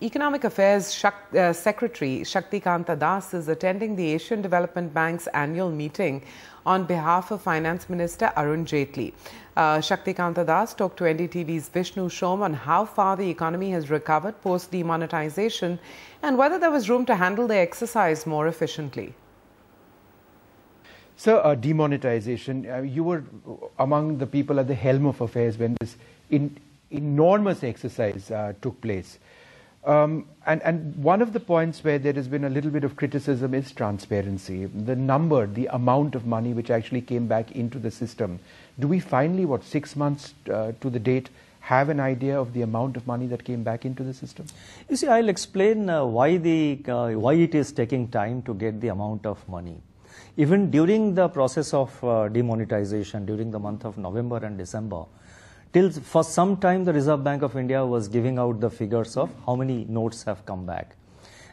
Economic Affairs Shak- uh, Secretary Shaktikanta Das is attending the Asian Development Bank's annual meeting on behalf of Finance Minister Arun Jaitley. Uh, Shaktikanta Das talked to NDTV's Vishnu Som on how far the economy has recovered post demonetization and whether there was room to handle the exercise more efficiently. So, uh, demonetization, uh, you were among the people at the helm of affairs when this in, enormous exercise uh, took place. Um, and, and one of the points where there has been a little bit of criticism is transparency. The number, the amount of money which actually came back into the system. Do we finally, what, six months uh, to the date, have an idea of the amount of money that came back into the system? You see, I'll explain uh, why, the, uh, why it is taking time to get the amount of money. Even during the process of uh, demonetization, during the month of November and December, till for some time the Reserve Bank of India was giving out the figures of how many notes have come back.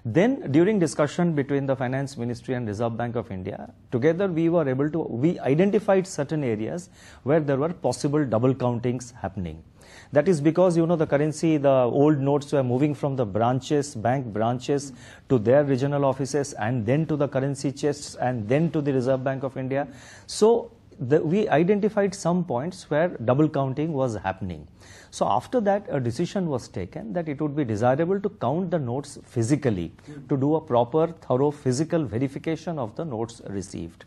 Then during discussion between the Finance Ministry and Reserve Bank of India, together we were able to, we identified certain areas where there were possible double countings happening. That is because, you know, the currency, the old notes were moving from the branches, bank branches to their regional offices and then to the currency chests and then to the Reserve Bank of India. So the, we identified some points where double counting was happening. So after that, a decision was taken that it would be desirable to count the notes physically to do a proper, thorough physical verification of the notes received.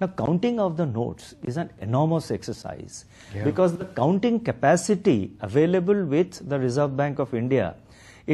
Now, counting of the notes is an enormous exercise yeah. because the counting capacity available with the Reserve Bank of India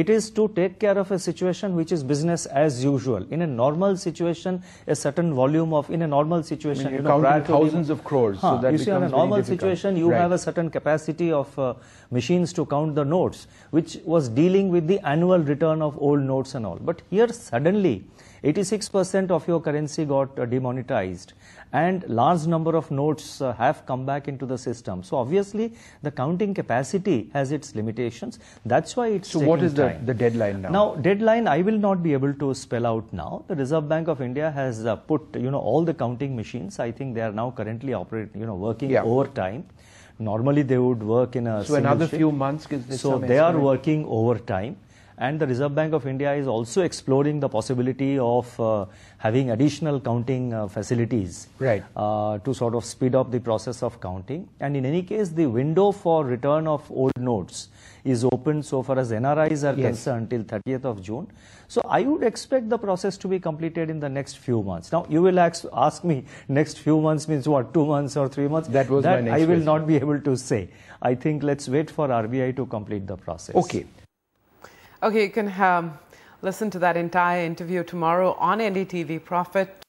it is to take care of a situation which is business as usual. In a normal situation, a certain volume of, in a normal situation, I mean, you know, thousands of crores. Huh, so you see, in a normal situation, you right. have a certain capacity of uh, machines to count the notes, which was dealing with the annual return of old notes and all. But here, suddenly, 86% of your currency got uh, demonetized and large number of notes uh, have come back into the system. So obviously the counting capacity has its limitations. That's why it's So what is the, the deadline now? Now deadline I will not be able to spell out now. The Reserve Bank of India has uh, put you know all the counting machines. I think they are now currently operating you know working yeah. overtime. Normally they would work in a so another shift. few months. So they are working overtime and the Reserve Bank of India is also exploring the possibility of uh, having additional counting uh, facilities right. uh, to sort of speed up the process of counting. And in any case, the window for return of old notes is open so far as NRIs are yes. concerned till 30th of June. So I would expect the process to be completed in the next few months. Now you will ask, ask me next few months means what, two months or three months? That was that I will question. not be able to say. I think let's wait for RBI to complete the process. Okay. Okay, you can um, listen to that entire interview tomorrow on NDTV Profit.